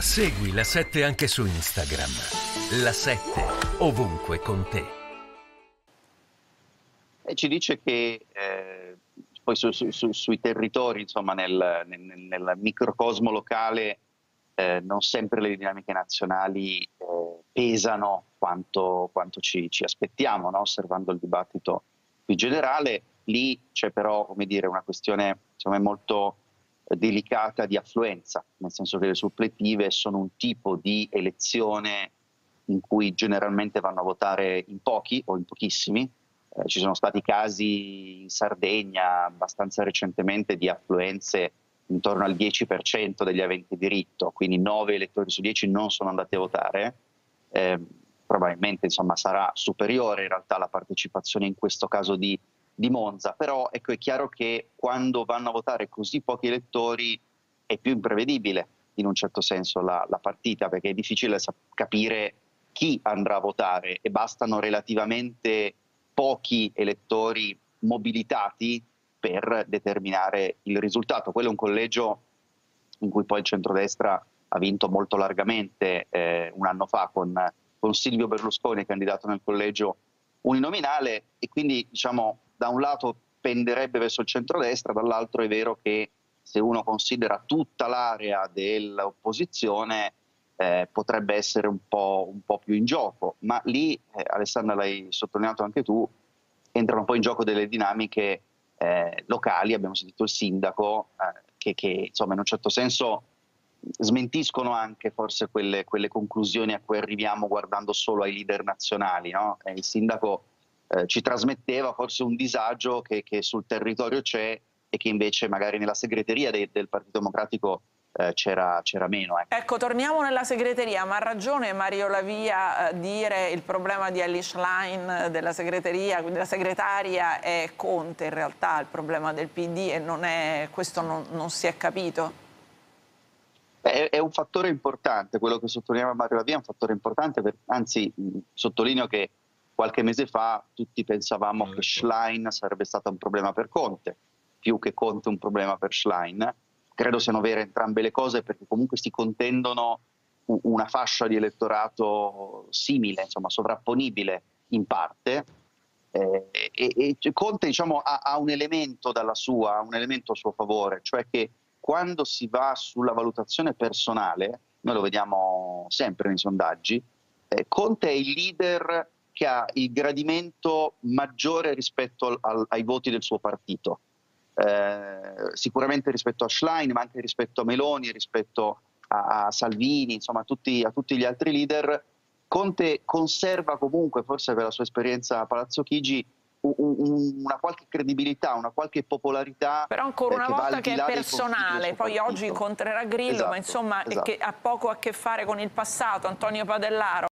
Segui la 7 anche su Instagram. La 7 ovunque con te. E ci dice che eh, poi su, su, su, sui territori, insomma, nel, nel, nel microcosmo locale, eh, non sempre le dinamiche nazionali eh, pesano quanto, quanto ci, ci, aspettiamo, no? osservando il dibattito più generale. Lì c'è però, come dire, una questione insomma, molto delicata di affluenza, nel senso che le suppletive sono un tipo di elezione in cui generalmente vanno a votare in pochi o in pochissimi. Eh, ci sono stati casi in Sardegna abbastanza recentemente di affluenze intorno al 10% degli aventi diritto, quindi 9 elettori su 10 non sono andati a votare. Eh, probabilmente insomma, sarà superiore in realtà la partecipazione in questo caso di di Monza, però ecco, è chiaro che quando vanno a votare così pochi elettori è più imprevedibile in un certo senso la, la partita, perché è difficile capire chi andrà a votare e bastano relativamente pochi elettori mobilitati per determinare il risultato. Quello è un collegio in cui poi il centrodestra ha vinto molto largamente eh, un anno fa con, con Silvio Berlusconi, candidato nel collegio uninominale e quindi diciamo da un lato penderebbe verso il centrodestra, dall'altro è vero che se uno considera tutta l'area dell'opposizione eh, potrebbe essere un po', un po', più in gioco, ma lì, eh, Alessandra l'hai sottolineato anche tu, entrano poi in gioco delle dinamiche eh, locali, abbiamo sentito il sindaco, eh, che, che, insomma in un certo senso smentiscono anche forse quelle, quelle, conclusioni a cui arriviamo guardando solo ai leader nazionali. No? Eh, il sindaco eh, ci trasmetteva forse un disagio che, che, sul territorio c'è e che invece magari nella segreteria de, del Partito Democratico eh, c'era, meno. Ecco. ecco. torniamo nella segreteria, ma ha ragione Mario Lavia a dire il problema di Alice Line della segreteria, quindi la segretaria è Conte in realtà il problema del PD e non è, questo non, non si è capito? È, è, un fattore importante, quello che sottolineiamo Mario Lavia è un fattore importante, per, anzi sottolineo che Qualche mese fa tutti pensavamo che Schlein sarebbe stato un problema per Conte, più che Conte un problema per Schlein. Credo siano vere entrambe le cose perché comunque si contendono una fascia di elettorato simile, insomma sovrapponibile in parte. Eh, e, e, Conte diciamo, ha, ha, un elemento dalla sua, un elemento a suo favore, cioè che quando si va sulla valutazione personale, noi lo vediamo sempre nei sondaggi, eh, Conte è il leader che ha il gradimento maggiore rispetto al, ai voti del suo partito. Eh, sicuramente rispetto a Schlein, ma anche rispetto a Meloni, rispetto a, a Salvini, insomma a tutti, a tutti, gli altri leader. Conte conserva comunque, forse per la sua esperienza a Palazzo Chigi, una qualche credibilità, una qualche popolarità. Però ancora una volta che è personale, poi oggi incontrerà Grillo, esatto, ma insomma esatto. che ha poco a che fare con il passato, Antonio Padellaro.